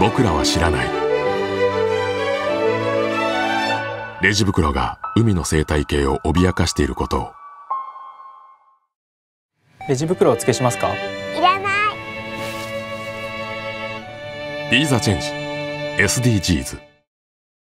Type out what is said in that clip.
僕らは知らない。レジ袋が海の生態系を脅かしていることを。レジ袋お付けしますか？いらない。ビーザチェンジ。SDGs